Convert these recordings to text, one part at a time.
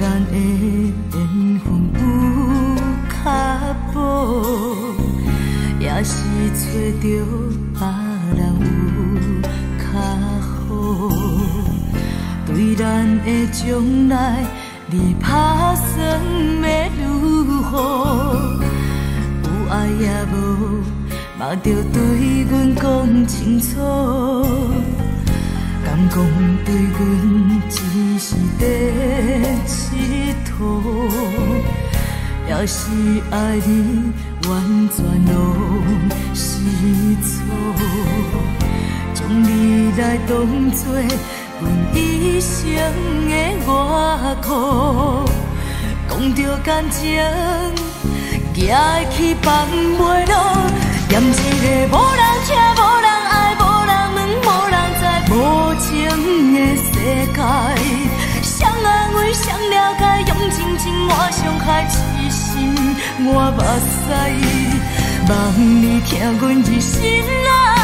咱的缘分有较薄，也是找着别人有较好。对咱的将来，你打算要如何？有爱也无，嘛着对阮讲清楚。敢讲对阮只是在佚佗，也是爱你完全拢是错，将你来当作阮一生的外壳，讲着感情，行会去放袂落，念一个无人听无人伤害，痴心换目屎，望你疼阮一生啊，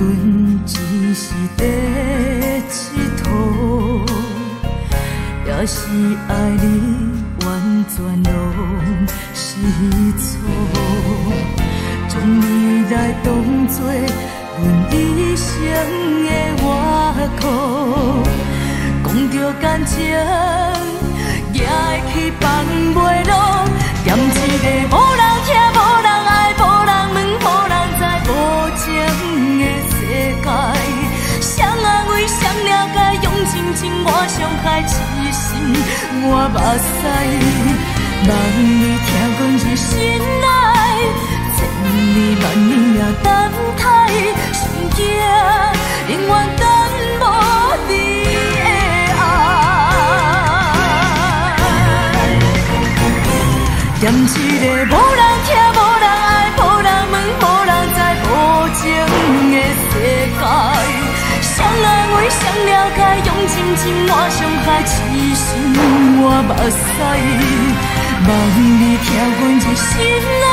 阮只是在佚佗，也是爱你完全拢是错，将你来当作阮一生的外壳，讲着感情，也会去放袂情我伤害，痴心我目屎。望你听阮一生爱，千年万年也等待，心惊永远等无你的爱。念一个、无痴心换目屎。望你听阮一，心内